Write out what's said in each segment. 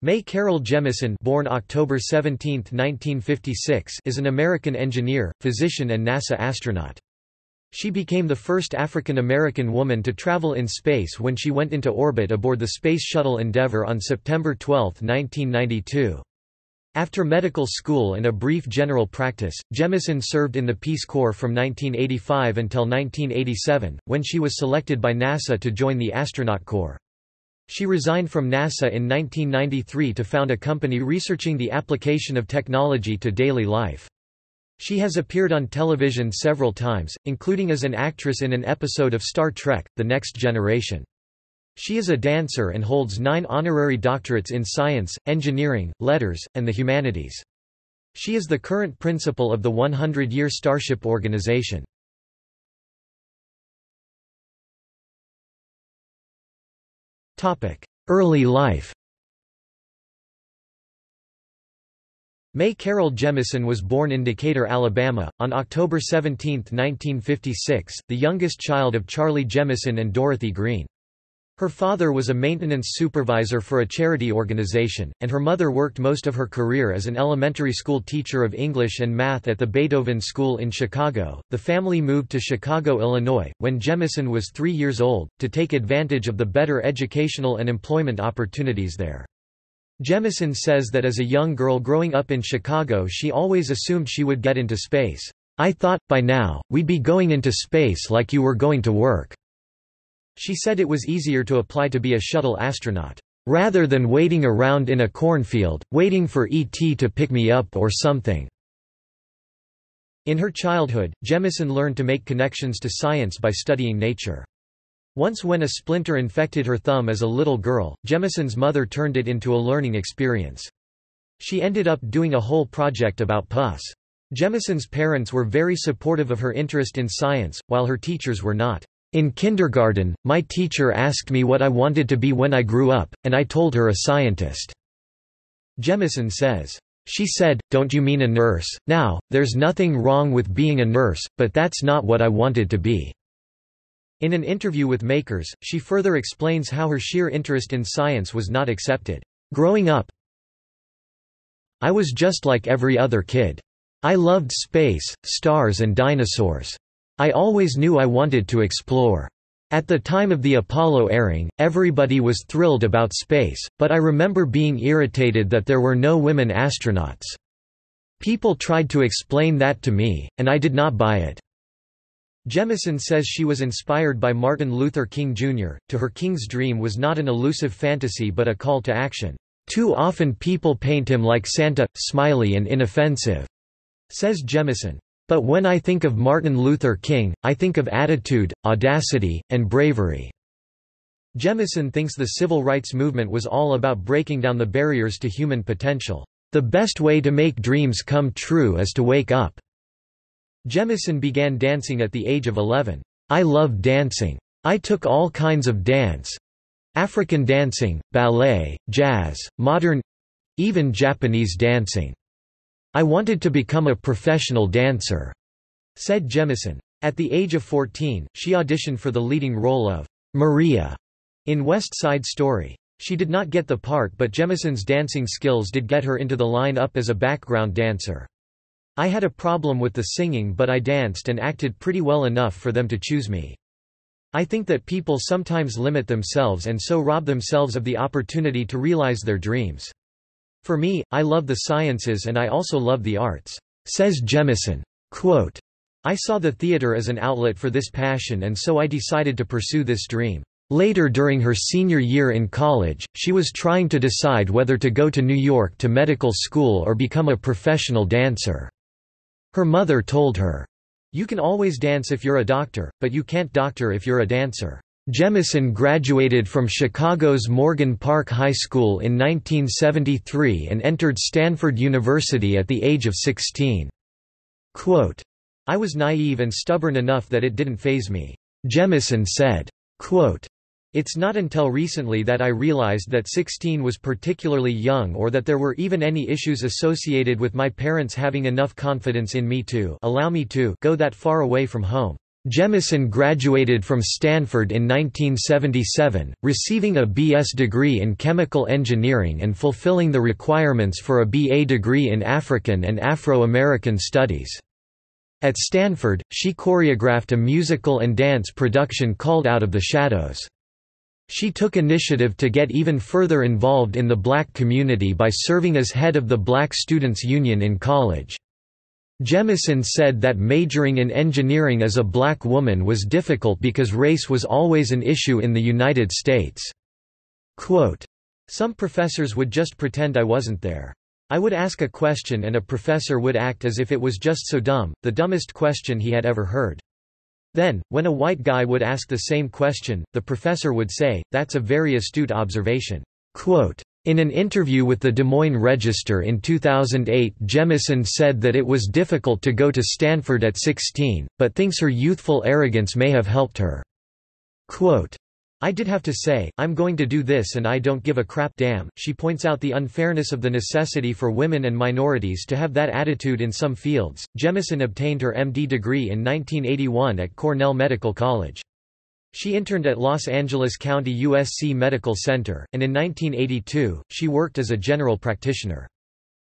Mae Carol Jemison born October 17, 1956, is an American engineer, physician and NASA astronaut. She became the first African American woman to travel in space when she went into orbit aboard the Space Shuttle Endeavour on September 12, 1992. After medical school and a brief general practice, Jemison served in the Peace Corps from 1985 until 1987, when she was selected by NASA to join the Astronaut Corps. She resigned from NASA in 1993 to found a company researching the application of technology to daily life. She has appeared on television several times, including as an actress in an episode of Star Trek, The Next Generation. She is a dancer and holds nine honorary doctorates in science, engineering, letters, and the humanities. She is the current principal of the 100-year Starship Organization. Early life Mae Carol Jemison was born in Decatur, Alabama, on October 17, 1956, the youngest child of Charlie Jemison and Dorothy Green. Her father was a maintenance supervisor for a charity organization, and her mother worked most of her career as an elementary school teacher of English and math at the Beethoven School in Chicago. The family moved to Chicago, Illinois, when Jemison was three years old, to take advantage of the better educational and employment opportunities there. Jemison says that as a young girl growing up in Chicago she always assumed she would get into space. I thought, by now, we'd be going into space like you were going to work. She said it was easier to apply to be a shuttle astronaut, rather than waiting around in a cornfield, waiting for E.T. to pick me up or something. In her childhood, Jemison learned to make connections to science by studying nature. Once when a splinter infected her thumb as a little girl, Jemison's mother turned it into a learning experience. She ended up doing a whole project about pus. Jemison's parents were very supportive of her interest in science, while her teachers were not. In kindergarten, my teacher asked me what I wanted to be when I grew up, and I told her a scientist." Jemison says, "...she said, don't you mean a nurse? Now, there's nothing wrong with being a nurse, but that's not what I wanted to be." In an interview with Makers, she further explains how her sheer interest in science was not accepted. Growing up, I was just like every other kid. I loved space, stars and dinosaurs. I always knew I wanted to explore. At the time of the Apollo airing, everybody was thrilled about space, but I remember being irritated that there were no women astronauts. People tried to explain that to me, and I did not buy it. Jemison says she was inspired by Martin Luther King Jr. To her King's dream was not an elusive fantasy but a call to action. Too often people paint him like Santa, smiley and inoffensive, says Jemison. But when I think of Martin Luther King, I think of attitude, audacity, and bravery." Jemison thinks the civil rights movement was all about breaking down the barriers to human potential. The best way to make dreams come true is to wake up. Jemison began dancing at the age of 11. I loved dancing. I took all kinds of dance. African dancing, ballet, jazz, modern—even Japanese dancing. I wanted to become a professional dancer, said Jemison. At the age of 14, she auditioned for the leading role of Maria in West Side Story. She did not get the part but Jemison's dancing skills did get her into the line-up as a background dancer. I had a problem with the singing but I danced and acted pretty well enough for them to choose me. I think that people sometimes limit themselves and so rob themselves of the opportunity to realize their dreams. For me, I love the sciences and I also love the arts," says Jemison. Quote, I saw the theater as an outlet for this passion and so I decided to pursue this dream. Later during her senior year in college, she was trying to decide whether to go to New York to medical school or become a professional dancer. Her mother told her, You can always dance if you're a doctor, but you can't doctor if you're a dancer. Jemison graduated from Chicago's Morgan Park High School in 1973 and entered Stanford University at the age of 16. Quote, I was naive and stubborn enough that it didn't faze me. Jemison said, quote, It's not until recently that I realized that 16 was particularly young or that there were even any issues associated with my parents having enough confidence in me to allow me to go that far away from home. Jemison graduated from Stanford in 1977, receiving a B.S. degree in chemical engineering and fulfilling the requirements for a B.A. degree in African and Afro-American studies. At Stanford, she choreographed a musical and dance production called Out of the Shadows. She took initiative to get even further involved in the black community by serving as head of the Black Students Union in college. Jemison said that majoring in engineering as a black woman was difficult because race was always an issue in the United States. Quote, Some professors would just pretend I wasn't there. I would ask a question and a professor would act as if it was just so dumb, the dumbest question he had ever heard. Then, when a white guy would ask the same question, the professor would say, that's a very astute observation. Quote, in an interview with the Des Moines Register in 2008 Jemison said that it was difficult to go to Stanford at 16, but thinks her youthful arrogance may have helped her. Quote, I did have to say, I'm going to do this and I don't give a crap damn. She points out the unfairness of the necessity for women and minorities to have that attitude in some fields. Jemison obtained her MD degree in 1981 at Cornell Medical College. She interned at Los Angeles County USC Medical Center, and in 1982, she worked as a general practitioner.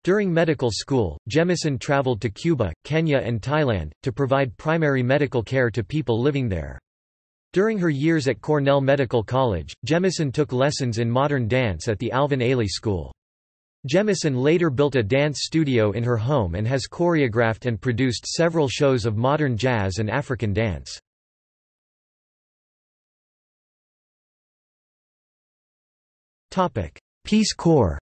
During medical school, Jemison traveled to Cuba, Kenya and Thailand, to provide primary medical care to people living there. During her years at Cornell Medical College, Jemison took lessons in modern dance at the Alvin Ailey School. Jemison later built a dance studio in her home and has choreographed and produced several shows of modern jazz and African dance. Peace Corps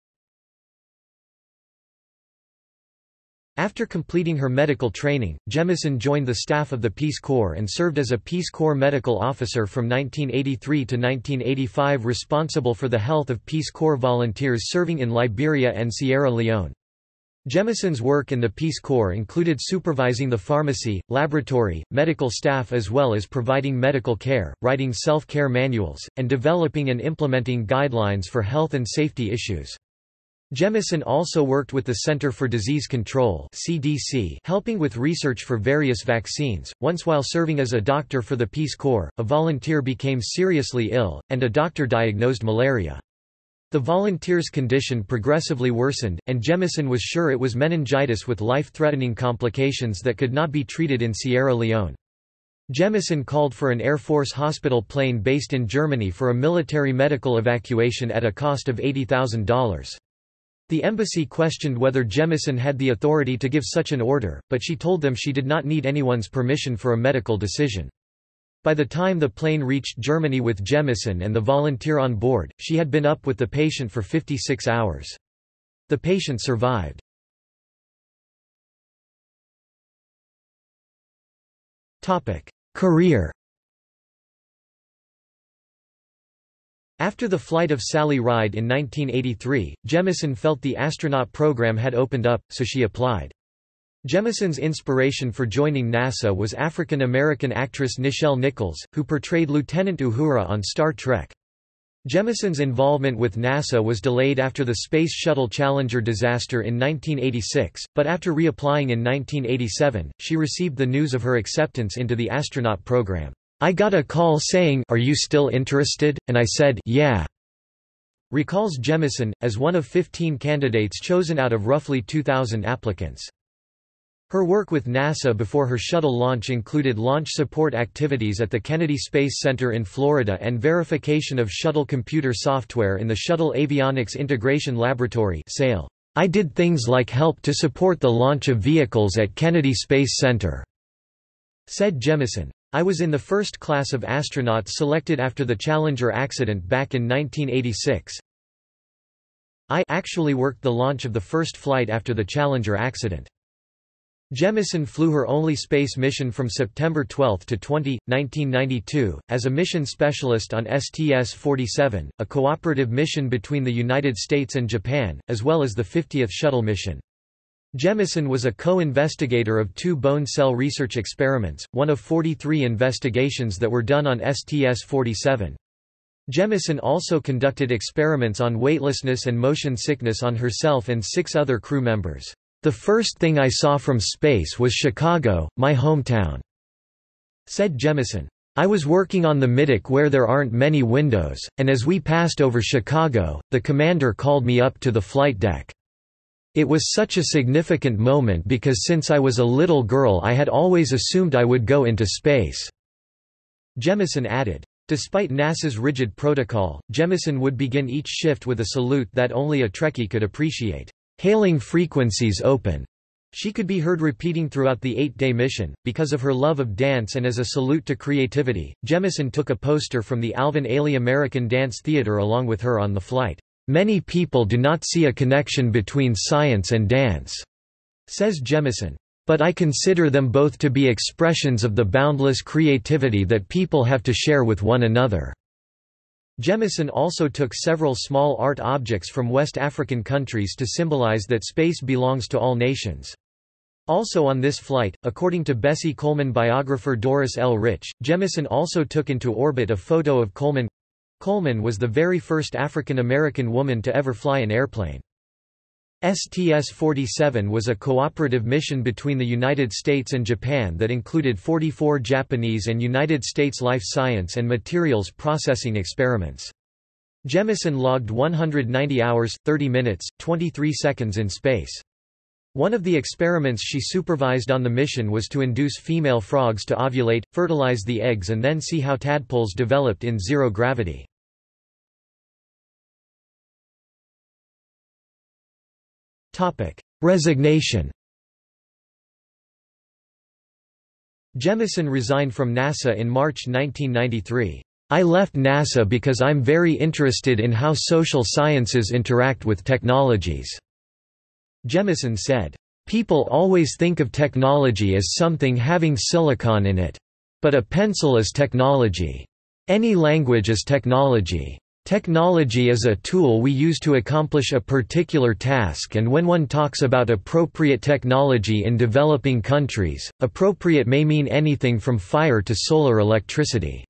After completing her medical training, Jemison joined the staff of the Peace Corps and served as a Peace Corps medical officer from 1983 to 1985 responsible for the health of Peace Corps volunteers serving in Liberia and Sierra Leone. Jemison's work in the Peace Corps included supervising the pharmacy, laboratory, medical staff as well as providing medical care, writing self-care manuals, and developing and implementing guidelines for health and safety issues. Jemison also worked with the Center for Disease Control (CDC), helping with research for various vaccines. Once while serving as a doctor for the Peace Corps, a volunteer became seriously ill, and a doctor diagnosed malaria. The volunteer's condition progressively worsened, and Jemison was sure it was meningitis with life-threatening complications that could not be treated in Sierra Leone. Jemison called for an Air Force hospital plane based in Germany for a military medical evacuation at a cost of $80,000. The embassy questioned whether Jemison had the authority to give such an order, but she told them she did not need anyone's permission for a medical decision. By the time the plane reached Germany with Jemison and the volunteer on board, she had been up with the patient for 56 hours. The patient survived. Career After the flight of Sally Ride in 1983, Jemison felt the astronaut program had opened up, so she applied. Jemison's inspiration for joining NASA was African-American actress Nichelle Nichols, who portrayed Lieutenant Uhura on Star Trek. Jemison's involvement with NASA was delayed after the Space Shuttle Challenger disaster in 1986, but after reapplying in 1987, she received the news of her acceptance into the astronaut program. I got a call saying, are you still interested? And I said, yeah. Recalls Jemison, as one of 15 candidates chosen out of roughly 2,000 applicants. Her work with NASA before her shuttle launch included launch support activities at the Kennedy Space Center in Florida and verification of shuttle computer software in the Shuttle Avionics Integration Laboratory SAIL. I did things like help to support the launch of vehicles at Kennedy Space Center, said Jemison. I was in the first class of astronauts selected after the Challenger accident back in 1986. I actually worked the launch of the first flight after the Challenger accident. Jemison flew her only space mission from September 12 to 20, 1992, as a mission specialist on STS-47, a cooperative mission between the United States and Japan, as well as the 50th shuttle mission. Jemison was a co-investigator of two bone cell research experiments, one of 43 investigations that were done on STS-47. Jemison also conducted experiments on weightlessness and motion sickness on herself and six other crew members. The first thing I saw from space was Chicago, my hometown. Said Jemison, I was working on the middeck where there aren't many windows, and as we passed over Chicago, the commander called me up to the flight deck. It was such a significant moment because since I was a little girl I had always assumed I would go into space." Jemison added. Despite NASA's rigid protocol, Jemison would begin each shift with a salute that only a Trekkie could appreciate. Hailing frequencies open. She could be heard repeating throughout the eight-day mission. Because of her love of dance and as a salute to creativity, Jemison took a poster from the Alvin Ailey American Dance Theater along with her on the flight. Many people do not see a connection between science and dance, says Jemison. But I consider them both to be expressions of the boundless creativity that people have to share with one another. Jemison also took several small art objects from West African countries to symbolize that space belongs to all nations. Also on this flight, according to Bessie Coleman biographer Doris L. Rich, Jemison also took into orbit a photo of Coleman Coleman was the very first African American woman to ever fly an airplane. STS-47 was a cooperative mission between the United States and Japan that included 44 Japanese and United States life science and materials processing experiments. Jemison logged 190 hours, 30 minutes, 23 seconds in space. One of the experiments she supervised on the mission was to induce female frogs to ovulate, fertilize the eggs and then see how tadpoles developed in zero gravity. Topic: Resignation. Jemison resigned from NASA in March 1993. I left NASA because I'm very interested in how social sciences interact with technologies. Jemison said, People always think of technology as something having silicon in it. But a pencil is technology. Any language is technology. Technology is a tool we use to accomplish a particular task and when one talks about appropriate technology in developing countries, appropriate may mean anything from fire to solar electricity.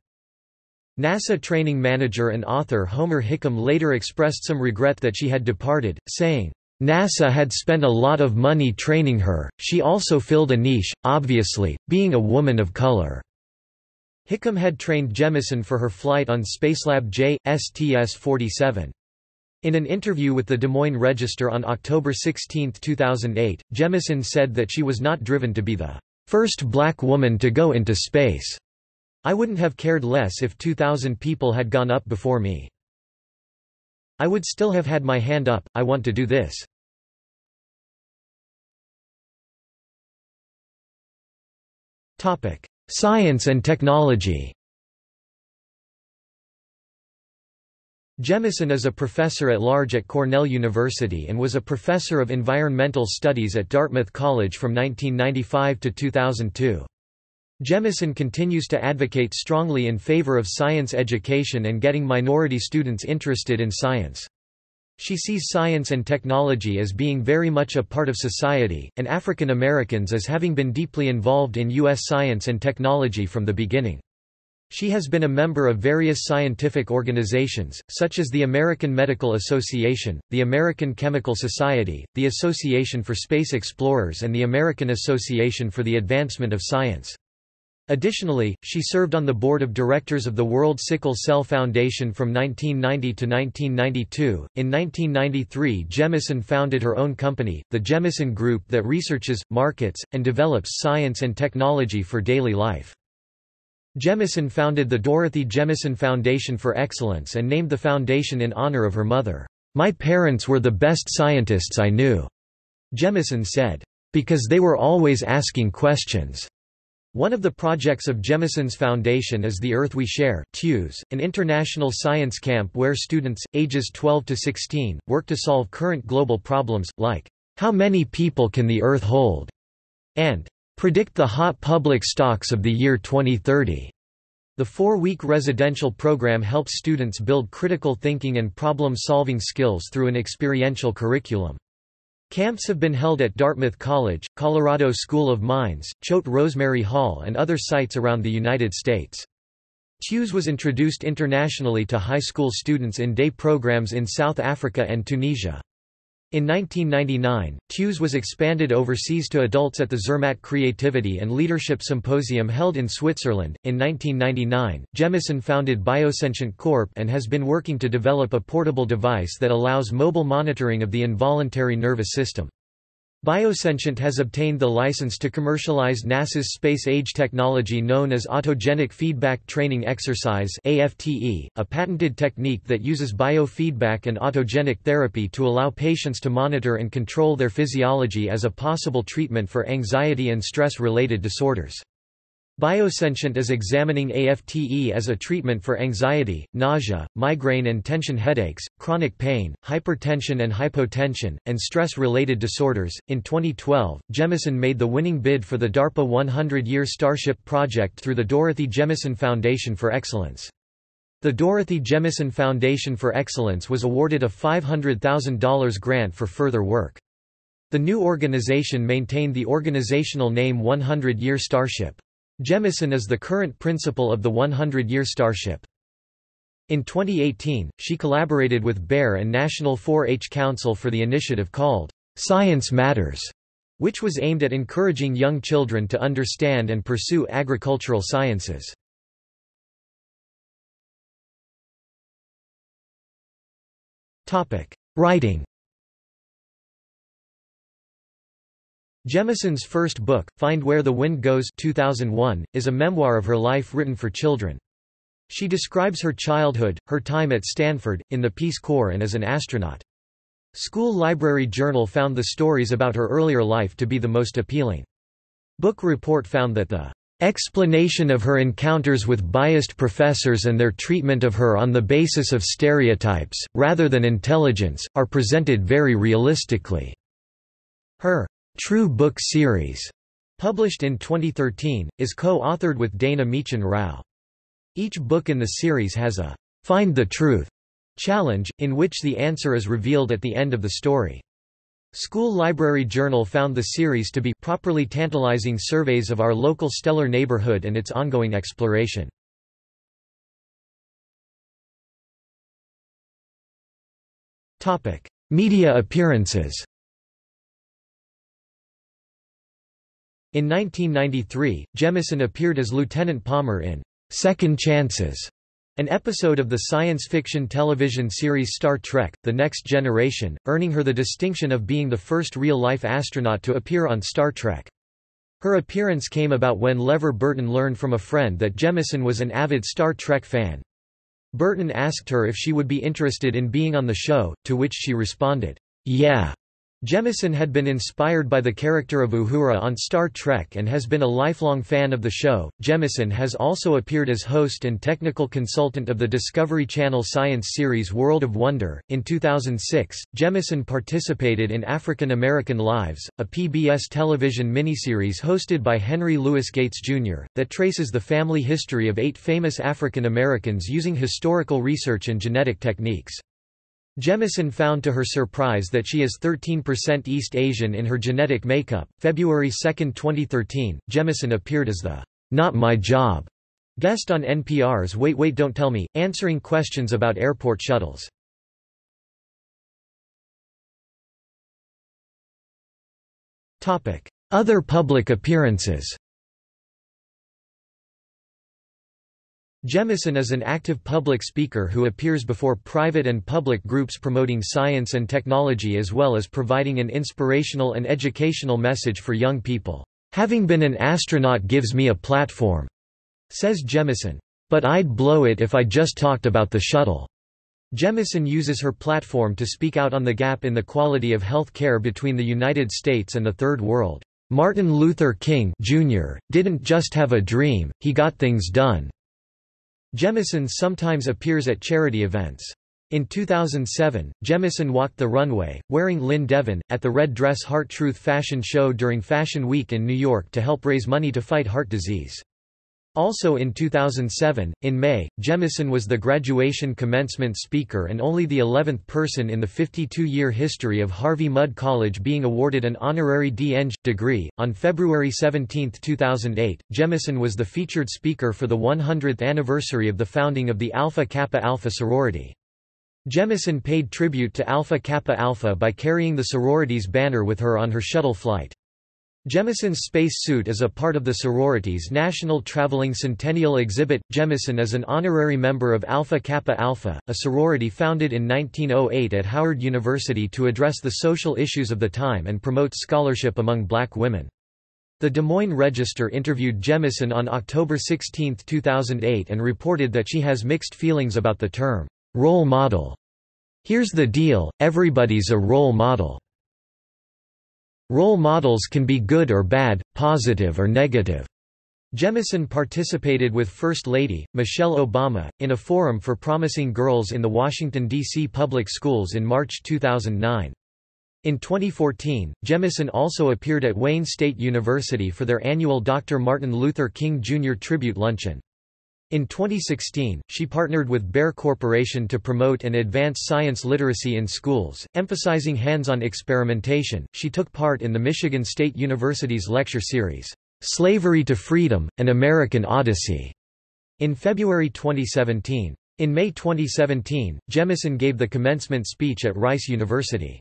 NASA training manager and author Homer Hickam later expressed some regret that she had departed, saying, NASA had spent a lot of money training her, she also filled a niche, obviously, being a woman of color. Hickam had trained Jemison for her flight on Spacelab J, STS-47. In an interview with the Des Moines Register on October 16, 2008, Jemison said that she was not driven to be the first black woman to go into space. I wouldn't have cared less if 2,000 people had gone up before me. I would still have had my hand up, I want to do this. Topic. Science and technology Jemison is a professor at large at Cornell University and was a professor of environmental studies at Dartmouth College from 1995 to 2002. Jemison continues to advocate strongly in favor of science education and getting minority students interested in science. She sees science and technology as being very much a part of society, and African Americans as having been deeply involved in U.S. science and technology from the beginning. She has been a member of various scientific organizations, such as the American Medical Association, the American Chemical Society, the Association for Space Explorers and the American Association for the Advancement of Science. Additionally, she served on the board of directors of the World Sickle Cell Foundation from 1990 to 1992. In 1993, Jemison founded her own company, the Jemison Group, that researches, markets, and develops science and technology for daily life. Jemison founded the Dorothy Jemison Foundation for Excellence and named the foundation in honor of her mother. My parents were the best scientists I knew, Jemison said, because they were always asking questions. One of the projects of Jemison's foundation is the Earth We Share TEWS, an international science camp where students, ages 12 to 16, work to solve current global problems, like, how many people can the Earth hold? and predict the hot public stocks of the year 2030. The four-week residential program helps students build critical thinking and problem-solving skills through an experiential curriculum. Camps have been held at Dartmouth College, Colorado School of Mines, Choate Rosemary Hall and other sites around the United States. TEWS was introduced internationally to high school students in day programs in South Africa and Tunisia. In 1999, TEWS was expanded overseas to adults at the Zermatt Creativity and Leadership Symposium held in Switzerland. In 1999, Jemison founded Biosentient Corp and has been working to develop a portable device that allows mobile monitoring of the involuntary nervous system. Biosentient has obtained the license to commercialize NASA's space age technology known as Autogenic Feedback Training Exercise AFTE, a patented technique that uses biofeedback and autogenic therapy to allow patients to monitor and control their physiology as a possible treatment for anxiety and stress-related disorders. Biosentient is examining AFTE as a treatment for anxiety, nausea, migraine and tension headaches, chronic pain, hypertension and hypotension, and stress related disorders. In 2012, Jemison made the winning bid for the DARPA 100 year Starship project through the Dorothy Jemison Foundation for Excellence. The Dorothy Jemison Foundation for Excellence was awarded a $500,000 grant for further work. The new organization maintained the organizational name 100 Year Starship. Jemison is the current principal of the 100-year Starship. In 2018, she collaborated with Bayer and National 4-H Council for the initiative called Science Matters, which was aimed at encouraging young children to understand and pursue agricultural sciences. Writing Jemison's first book, Find Where the Wind Goes 2001, is a memoir of her life written for children. She describes her childhood, her time at Stanford, in the Peace Corps and as an astronaut. School Library Journal found the stories about her earlier life to be the most appealing. Book Report found that the explanation of her encounters with biased professors and their treatment of her on the basis of stereotypes, rather than intelligence, are presented very realistically. Her True Book series, published in 2013, is co-authored with Dana Meachen Rau. Each book in the series has a Find the Truth challenge, in which the answer is revealed at the end of the story. School Library Journal found the series to be properly tantalizing surveys of our local stellar neighborhood and its ongoing exploration. Media appearances In 1993, Jemison appeared as Lieutenant Palmer in Second Chances, an episode of the science fiction television series Star Trek, The Next Generation, earning her the distinction of being the first real-life astronaut to appear on Star Trek. Her appearance came about when LeVar Burton learned from a friend that Jemison was an avid Star Trek fan. Burton asked her if she would be interested in being on the show, to which she responded, yeah. Jemison had been inspired by the character of Uhura on Star Trek and has been a lifelong fan of the show. Jemison has also appeared as host and technical consultant of the Discovery Channel science series World of Wonder. In 2006, Jemison participated in African American Lives, a PBS television miniseries hosted by Henry Louis Gates Jr., that traces the family history of eight famous African Americans using historical research and genetic techniques. Jemison found to her surprise that she is 13% East Asian in her genetic makeup. February 2, 2013, Jemison appeared as the Not My Job guest on NPR's Wait Wait Don't Tell Me, answering questions about airport shuttles. Other public appearances Jemison is an active public speaker who appears before private and public groups promoting science and technology as well as providing an inspirational and educational message for young people. Having been an astronaut gives me a platform, says Jemison. But I'd blow it if I just talked about the shuttle. Jemison uses her platform to speak out on the gap in the quality of health care between the United States and the Third World. Martin Luther King Jr. didn't just have a dream, he got things done. Jemison sometimes appears at charity events. In 2007, Jemison walked the runway, wearing Lyn Devon, at the Red Dress Heart Truth fashion show during Fashion Week in New York to help raise money to fight heart disease. Also in 2007, in May, Jemison was the graduation commencement speaker and only the 11th person in the 52-year history of Harvey Mudd College being awarded an honorary D.Eng. degree. On February 17, 2008, Jemison was the featured speaker for the 100th anniversary of the founding of the Alpha Kappa Alpha sorority. Jemison paid tribute to Alpha Kappa Alpha by carrying the sorority's banner with her on her shuttle flight. Jemison's space suit is a part of the sorority's National Traveling Centennial exhibit. Jemison is an honorary member of Alpha Kappa Alpha, a sorority founded in 1908 at Howard University to address the social issues of the time and promote scholarship among black women. The Des Moines Register interviewed Jemison on October 16, 2008 and reported that she has mixed feelings about the term, role model. Here's the deal, everybody's a role model. Role models can be good or bad, positive or negative. Jemison participated with First Lady, Michelle Obama, in a forum for promising girls in the Washington, D.C. public schools in March 2009. In 2014, Jemison also appeared at Wayne State University for their annual Dr. Martin Luther King Jr. tribute luncheon. In 2016, she partnered with Bayer Corporation to promote and advance science literacy in schools, emphasizing hands-on experimentation. She took part in the Michigan State University's lecture series, Slavery to Freedom: An American Odyssey, in February 2017. In May 2017, Jemison gave the commencement speech at Rice University.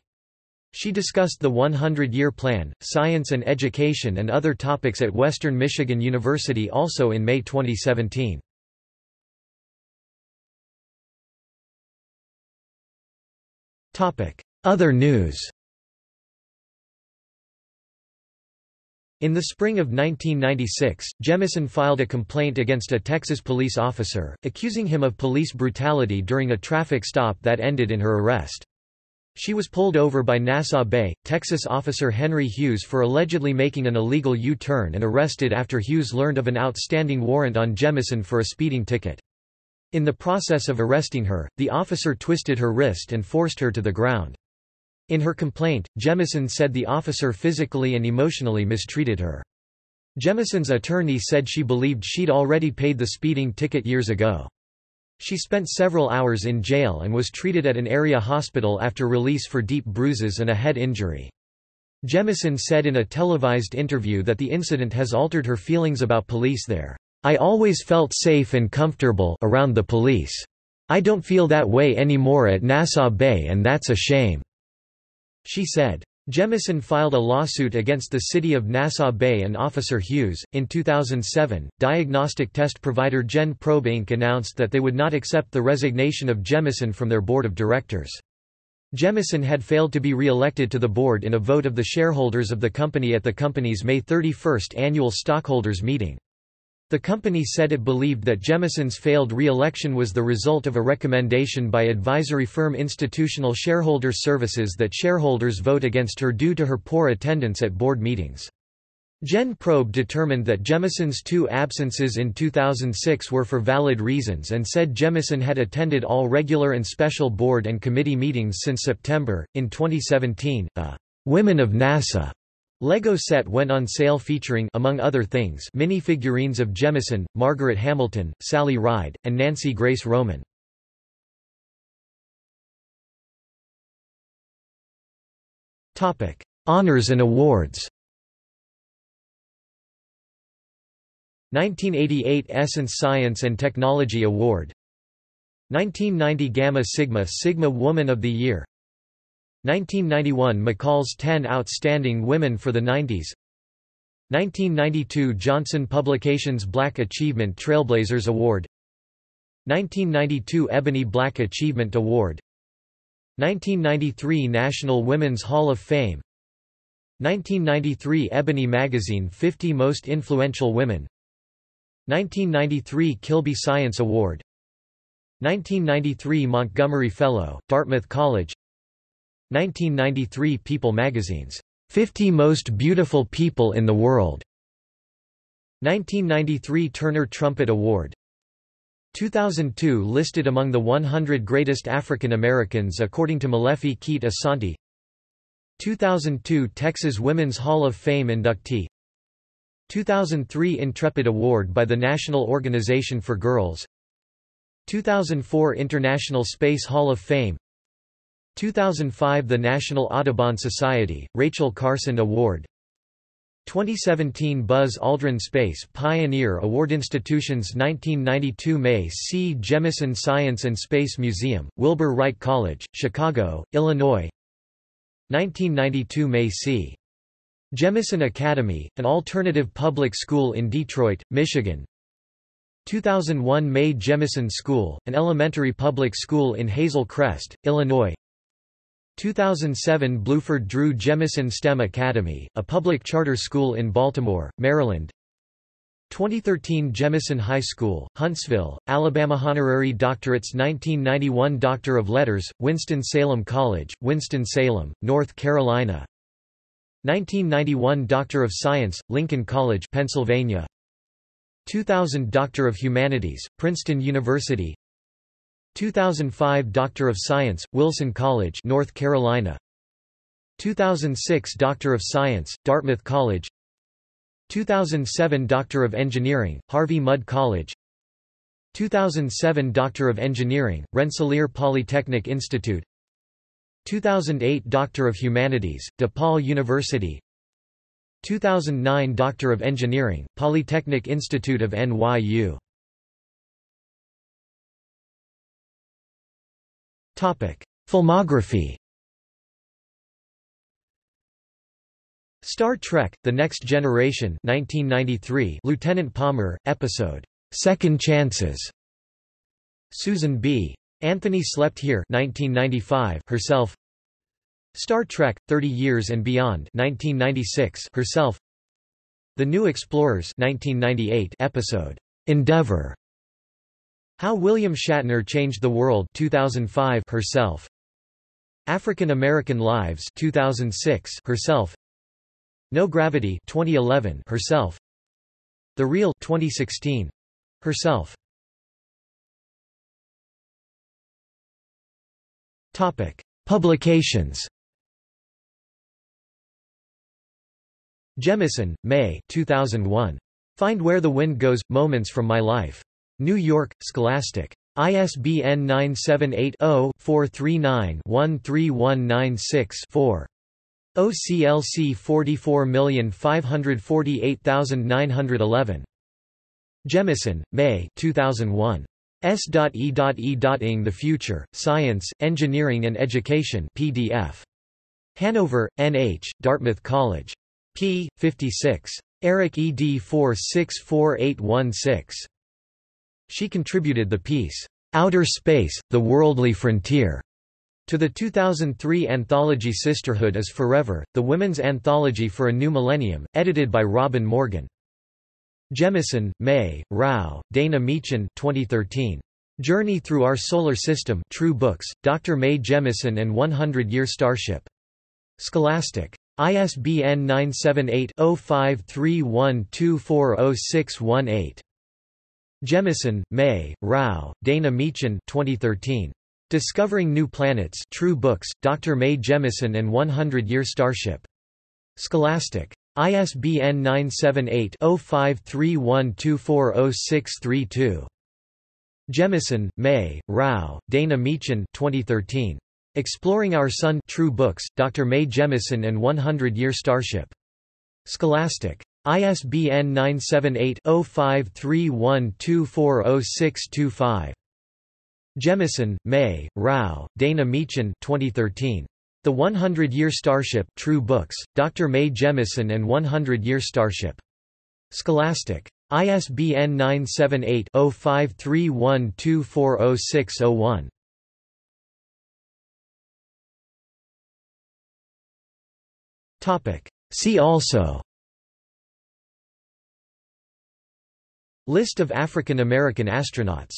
She discussed the 100-year plan, science and education and other topics at Western Michigan University also in May 2017. Other news In the spring of 1996, Jemison filed a complaint against a Texas police officer, accusing him of police brutality during a traffic stop that ended in her arrest. She was pulled over by Nassau Bay, Texas officer Henry Hughes for allegedly making an illegal U-turn and arrested after Hughes learned of an outstanding warrant on Jemison for a speeding ticket. In the process of arresting her, the officer twisted her wrist and forced her to the ground. In her complaint, Jemison said the officer physically and emotionally mistreated her. Jemison's attorney said she believed she'd already paid the speeding ticket years ago. She spent several hours in jail and was treated at an area hospital after release for deep bruises and a head injury. Jemison said in a televised interview that the incident has altered her feelings about police there. I always felt safe and comfortable around the police. I don't feel that way anymore at Nassau Bay and that's a shame." She said. Jemison filed a lawsuit against the city of Nassau Bay and Officer Hughes. In 2007, diagnostic test provider Gen Probe Inc. announced that they would not accept the resignation of Jemison from their board of directors. Jemison had failed to be re-elected to the board in a vote of the shareholders of the company at the company's May 31 annual stockholders meeting. The company said it believed that Jemison's failed re-election was the result of a recommendation by advisory firm Institutional Shareholder Services that shareholders vote against her due to her poor attendance at board meetings. Gen Probe determined that Jemison's two absences in 2006 were for valid reasons and said Jemison had attended all regular and special board and committee meetings since September. In 2017, a Women of NASA Lego set went on sale featuring among other things mini-figurines of Jemison, Margaret Hamilton, Sally Ride, and Nancy Grace Roman. Topic: Honors and awards. 1988 Essence Science and Technology Award 1990 Gamma Sigma Sigma Woman of the Year 1991 McCall's 10 Outstanding Women for the 90s 1992 Johnson Publications Black Achievement Trailblazers Award. 1992 Ebony Black Achievement Award. 1993 National Women's Hall of Fame. 1993 Ebony Magazine 50 Most Influential Women. 1993 Kilby Science Award. 1993 Montgomery Fellow, Dartmouth College 1993 People magazine's. 50 Most Beautiful People in the World. 1993 Turner Trumpet Award. 2002 listed among the 100 greatest African Americans according to Molefi Kete Asante. 2002 Texas Women's Hall of Fame inductee. 2003 Intrepid Award by the National Organization for Girls. 2004 International Space Hall of Fame 2005 The National Audubon Society, Rachel Carson Award. 2017 Buzz Aldrin Space Pioneer Award. Institutions 1992 Mae C. Jemison Science and Space Museum, Wilbur Wright College, Chicago, Illinois. 1992 Mae C. Jemison Academy, an alternative public school in Detroit, Michigan. 2001 Mae Jemison School, an elementary public school in Hazel Crest, Illinois 2007 Bluford Drew Jemison STEM Academy, a public charter school in Baltimore, Maryland. 2013 Jemison High School, Huntsville, Alabama Honorary Doctorates 1991 Doctor of Letters, Winston-Salem College, Winston-Salem, North Carolina. 1991 Doctor of Science, Lincoln College, Pennsylvania. 2000 Doctor of Humanities, Princeton University 2005 Doctor of Science, Wilson College, North Carolina. 2006 Doctor of Science, Dartmouth College. 2007 Doctor of Engineering, Harvey Mudd College. 2007 Doctor of Engineering, Rensselaer Polytechnic Institute. 2008 Doctor of Humanities, DePaul University. 2009 Doctor of Engineering, Polytechnic Institute of NYU. Filmography Star Trek: The Next Generation 1993 Lieutenant Palmer episode Second Chances. Susan B. Anthony Slept Here 1995 herself. Star Trek 30 Years and Beyond 1996 herself. The New Explorers 1998 episode Endeavor how William Shatner Changed the World 2005 herself. African American Lives 2006 herself. No Gravity 2011 herself. The Real 2016 herself. Topic Publications. Jemison, Mae 2001 Find Where the Wind Goes Moments from My Life New York, Scholastic. ISBN 978-0-439-13196-4. OCLC 44548911. Jemison, Mae 2001. S.E.E.ing The Future, Science, Engineering and Education PDF. Hanover, N.H., Dartmouth College. p. 56. Eric ed 464816. She contributed the piece, "'Outer Space, The Worldly Frontier' to the 2003 anthology Sisterhood is Forever, the women's anthology for a new millennium, edited by Robin Morgan. Jemison, Mae, Rau, Dana Meachen 2013. Journey Through Our Solar System True Books, Dr. Mae Jemison and 100-Year Starship. Scholastic. ISBN 978 0531240618. Jemison, Mae, Rau, Dana Meachen 2013. Discovering New Planets True Books, Dr. Mae Jemison and 100-Year Starship. Scholastic. ISBN 978-0531240632. Jemison, Mae, Rau, Dana Meachen 2013. Exploring Our Sun True Books, Dr. Mae Jemison and 100-Year Starship. Scholastic. ISBN 978-0531240625. Jemison, Mae, Rau, Dana Meachen 2013. The 100-Year Starship True Books, Dr. Mae Jemison and 100-Year Starship. Scholastic. ISBN 978-0531240601. See also List of African American astronauts